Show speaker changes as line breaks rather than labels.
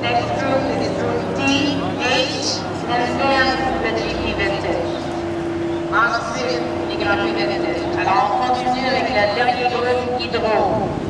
next D, H, and then the Ensuite, les grands vintage. Alors, on continue avec la dernière groupe, Hydro.